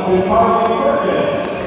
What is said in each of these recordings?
to Carly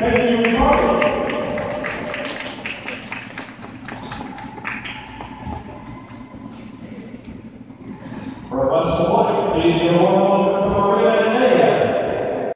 Benjamin Charlie. Professor White, please join